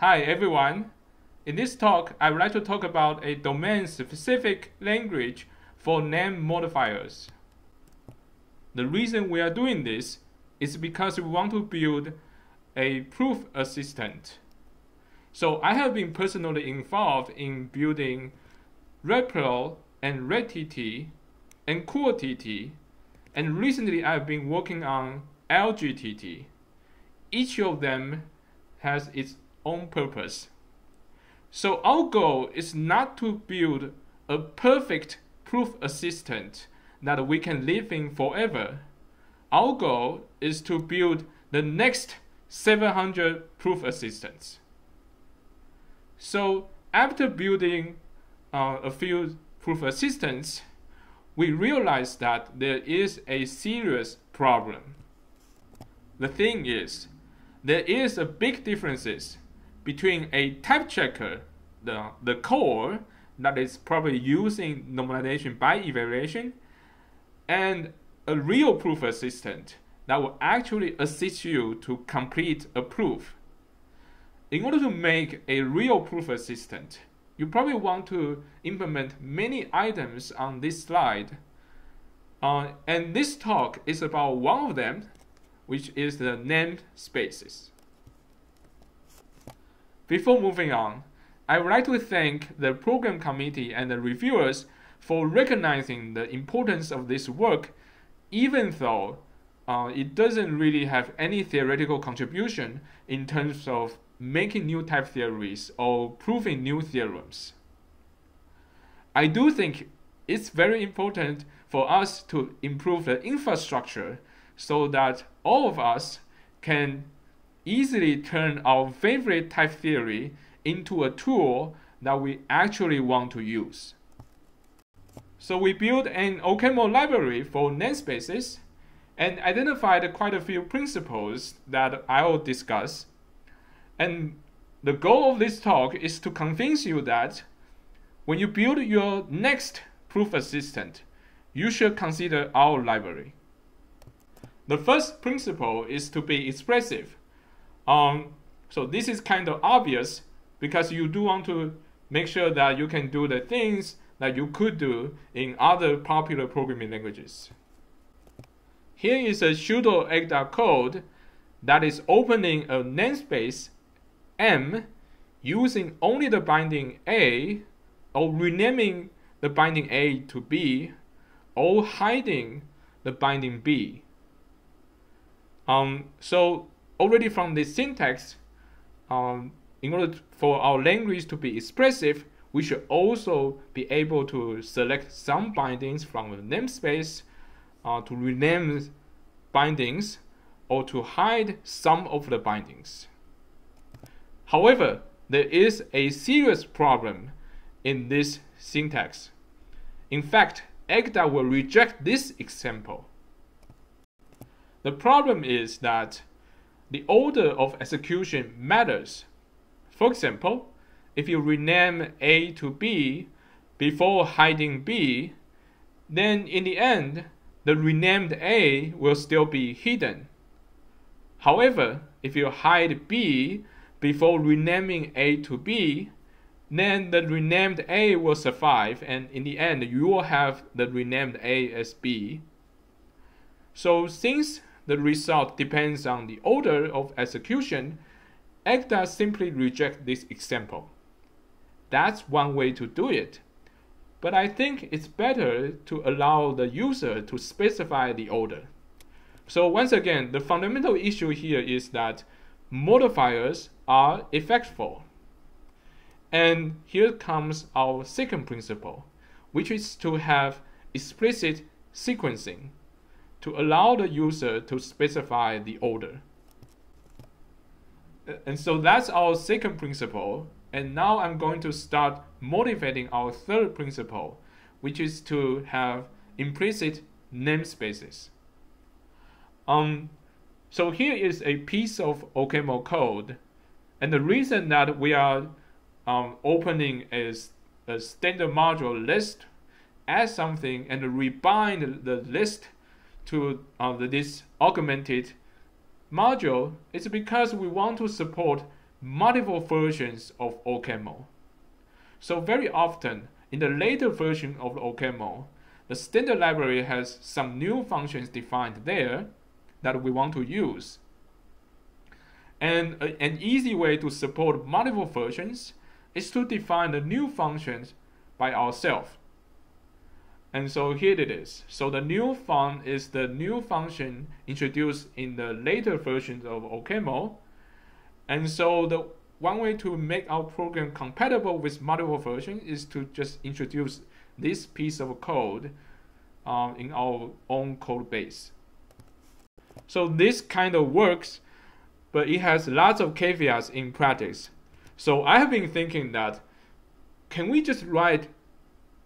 Hi everyone. In this talk, I would like to talk about a domain-specific language for name modifiers. The reason we are doing this is because we want to build a proof assistant. So I have been personally involved in building RedPRL and RedTT and CoolTT, and recently I've been working on LGTT. Each of them has its own purpose. So our goal is not to build a perfect proof assistant that we can live in forever. Our goal is to build the next 700 proof assistants. So after building uh, a few proof assistants, we realized that there is a serious problem. The thing is, there is a big differences between a type checker, the, the core that is probably using normalization by evaluation, and a real proof assistant that will actually assist you to complete a proof. In order to make a real proof assistant, you probably want to implement many items on this slide. Uh, and this talk is about one of them, which is the named spaces. Before moving on, I would like to thank the program committee and the reviewers for recognizing the importance of this work, even though uh, it doesn't really have any theoretical contribution in terms of making new type theories or proving new theorems. I do think it's very important for us to improve the infrastructure so that all of us can easily turn our favorite type theory into a tool that we actually want to use. So we built an OCaml library for namespaces and identified quite a few principles that I will discuss. And the goal of this talk is to convince you that when you build your next proof assistant, you should consider our library. The first principle is to be expressive. Um, so this is kind of obvious because you do want to make sure that you can do the things that you could do in other popular programming languages. Here is a pseudo Agda code that is opening a namespace m using only the binding a or renaming the binding a to b or hiding the binding b. Um, so already from the syntax, um, in order for our language to be expressive, we should also be able to select some bindings from the namespace uh, to rename bindings or to hide some of the bindings. However, there is a serious problem in this syntax. In fact, Agda will reject this example. The problem is that the order of execution matters. For example, if you rename A to B before hiding B, then in the end, the renamed A will still be hidden. However, if you hide B before renaming A to B, then the renamed A will survive, and in the end, you will have the renamed A as B. So since the result depends on the order of execution, Agda simply reject this example. That's one way to do it. But I think it's better to allow the user to specify the order. So once again, the fundamental issue here is that modifiers are effectful. And here comes our second principle, which is to have explicit sequencing to allow the user to specify the order. And so that's our second principle. And now I'm going to start motivating our third principle, which is to have implicit namespaces. Um, so here is a piece of OCaml code. And the reason that we are um, opening a, a standard module list as something and rebind the list to uh, this augmented module is because we want to support multiple versions of OCaml. So very often, in the later version of OCaml, the standard library has some new functions defined there that we want to use. And a, an easy way to support multiple versions is to define the new functions by ourselves. And so here it is. So the new fun is the new function introduced in the later versions of OCaml. And so the one way to make our program compatible with multiple versions is to just introduce this piece of code um, in our own code base. So this kind of works, but it has lots of caveats in practice. So I have been thinking that can we just write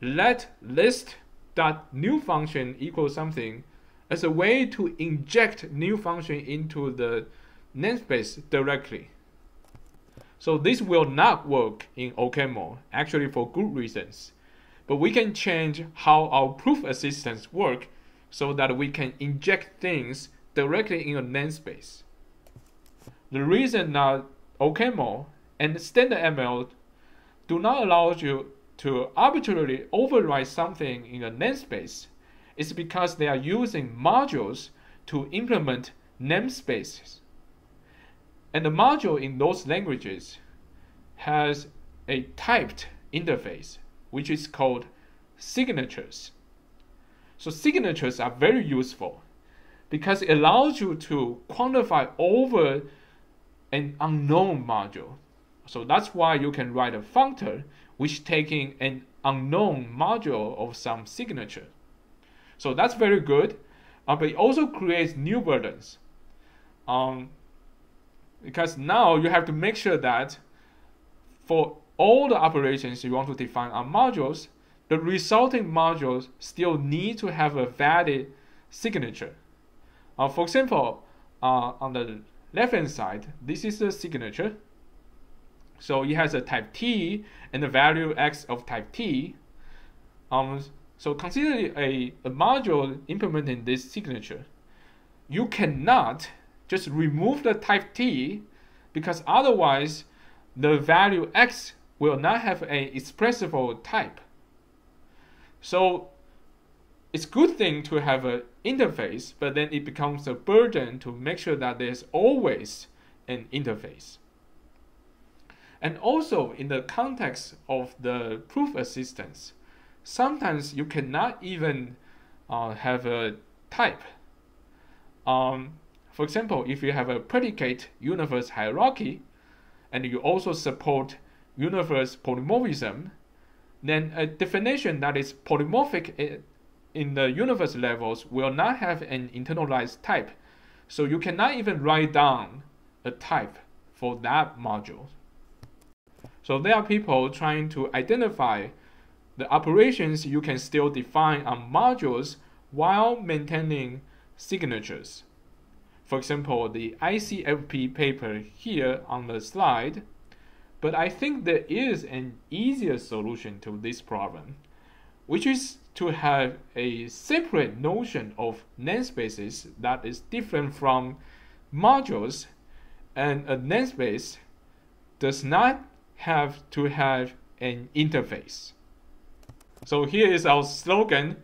let list dot new function equals something as a way to inject new function into the namespace directly. So this will not work in OCaml, actually for good reasons. But we can change how our proof assistants work so that we can inject things directly in a namespace. The reason that OCaml and standard ML do not allow you to arbitrarily override something in a namespace is because they are using modules to implement namespaces. And the module in those languages has a typed interface, which is called signatures. So signatures are very useful because it allows you to quantify over an unknown module. So that's why you can write a functor which taking an unknown module of some signature. So that's very good, uh, but it also creates new burdens. Um, because now you have to make sure that for all the operations you want to define on modules, the resulting modules still need to have a valid signature. Uh, for example, uh, on the left hand side, this is a signature. So it has a type T and the value X of type T. Um, so consider a, a module implementing this signature. You cannot just remove the type T because otherwise the value X will not have an expressible type. So it's good thing to have an interface, but then it becomes a burden to make sure that there's always an interface. And also in the context of the proof assistants, sometimes you cannot even uh, have a type. Um, for example, if you have a predicative universe hierarchy, and you also support universe polymorphism, then a definition that is polymorphic in the universe levels will not have an internalized type. So you cannot even write down a type for that module. So there are people trying to identify the operations you can still define on modules while maintaining signatures. For example, the ICFP paper here on the slide. But I think there is an easier solution to this problem, which is to have a separate notion of namespaces that is different from modules, and a namespace does not have to have an interface. So here is our slogan.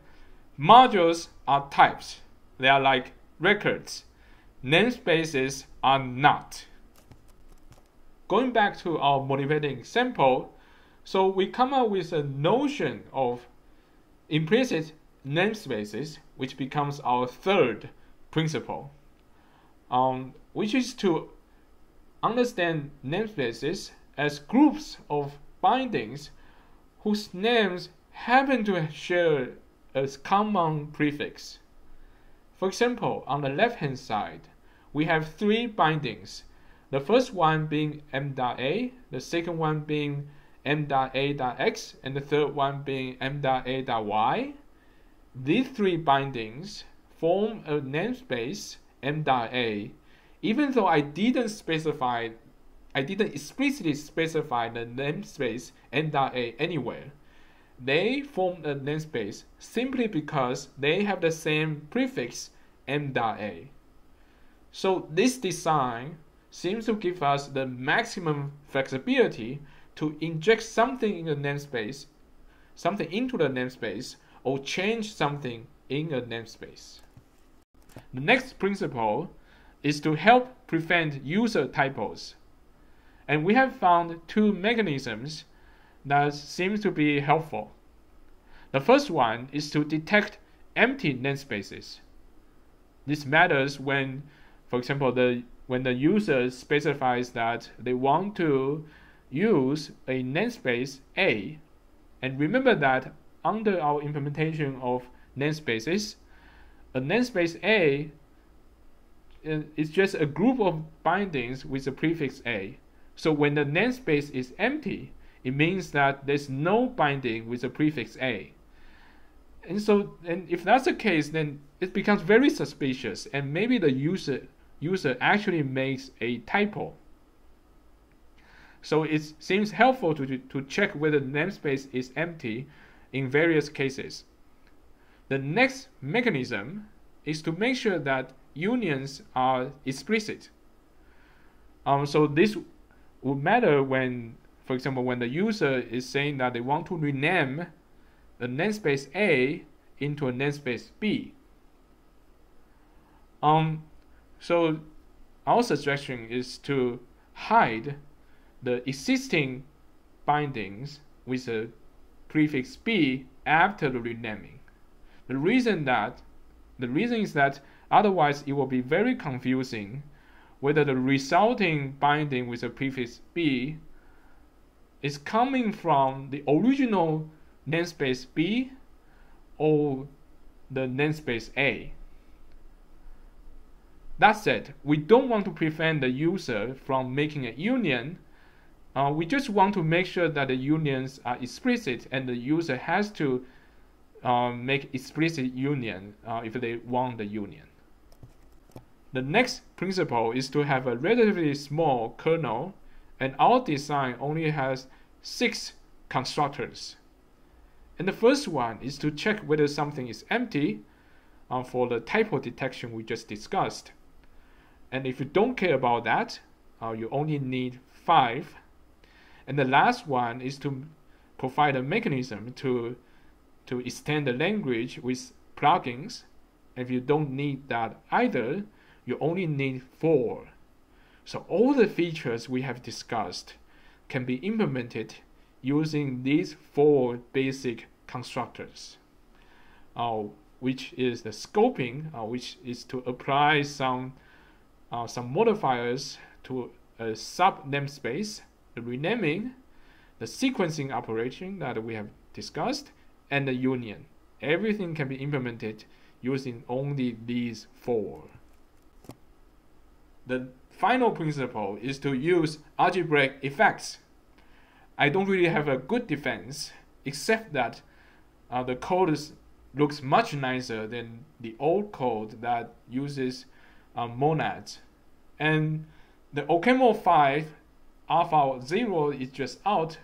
Modules are types. They are like records. Namespaces are not. Going back to our motivating example, so we come up with a notion of implicit namespaces, which becomes our third principle, um, which is to understand namespaces as groups of bindings whose names happen to share a common prefix. For example, on the left-hand side, we have three bindings. The first one being m.a, the second one being m.a.x, and the third one being m.a.y. These three bindings form a namespace m.a, even though I didn't specify I didn't explicitly specify the namespace n.a anywhere. They form a namespace simply because they have the same prefix m.a. So this design seems to give us the maximum flexibility to inject something in the namespace, something into the namespace, or change something in a namespace. The next principle is to help prevent user typos. And we have found two mechanisms that seem to be helpful. The first one is to detect empty namespaces. This matters when, for example, the when the user specifies that they want to use a namespace A. And remember that under our implementation of namespaces, a namespace A uh, is just a group of bindings with a prefix A. So when the namespace is empty, it means that there's no binding with the prefix A. And so, and if that's the case, then it becomes very suspicious, and maybe the user user actually makes a typo. So it seems helpful to, to check whether the namespace is empty in various cases. The next mechanism is to make sure that unions are explicit. Um, so this would matter when, for example, when the user is saying that they want to rename the namespace A into a namespace B. Um, so our suggestion is to hide the existing bindings with a prefix B after the renaming. The reason that the reason is that otherwise it will be very confusing whether the resulting binding with a prefix B is coming from the original namespace B or the namespace A. That said, we don't want to prevent the user from making a union. Uh, we just want to make sure that the unions are explicit and the user has to uh, make explicit union uh, if they want the union. The next principle is to have a relatively small kernel and our design only has six constructors. And the first one is to check whether something is empty uh, for the typo detection we just discussed. And if you don't care about that, uh, you only need five. And the last one is to provide a mechanism to, to extend the language with plugins. If you don't need that either, you only need four. So all the features we have discussed can be implemented using these four basic constructors, uh, which is the scoping, uh, which is to apply some uh, some modifiers to a sub namespace, the renaming, the sequencing operation that we have discussed, and the union. Everything can be implemented using only these four. The final principle is to use algebraic effects. I don't really have a good defense, except that uh, the code is, looks much nicer than the old code that uses uh, monads. And the OCaml 5 alpha 0 is just out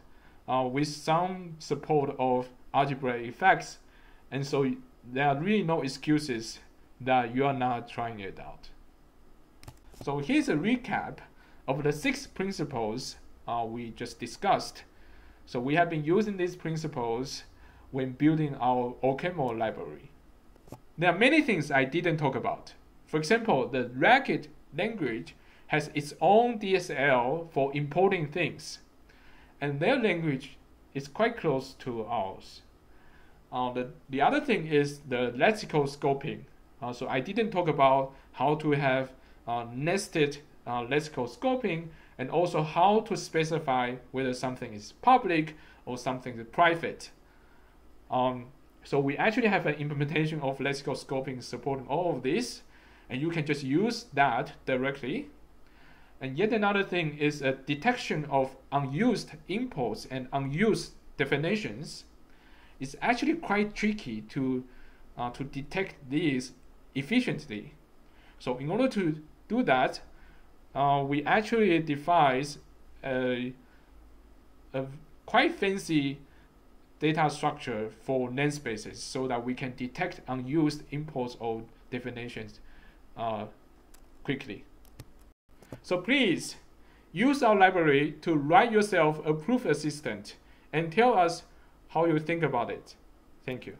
uh, with some support of algebraic effects. And so there are really no excuses that you are not trying it out. So here's a recap of the six principles uh, we just discussed. So we have been using these principles when building our OCaml library. There are many things I didn't talk about. For example, the Racket language has its own DSL for importing things, and their language is quite close to ours. Uh, the, the other thing is the lexical scoping. Uh, so I didn't talk about how to have nested uh, lexical scoping and also how to specify whether something is public or something is private. Um, so we actually have an implementation of lexical scoping supporting all of this, and you can just use that directly. And yet another thing is a detection of unused imports and unused definitions. It's actually quite tricky to uh, to detect these efficiently. So in order to do that, uh, we actually devise a, a quite fancy data structure for namespaces so that we can detect unused imports or definitions uh, quickly. So please use our library to write yourself a proof assistant and tell us how you think about it. Thank you.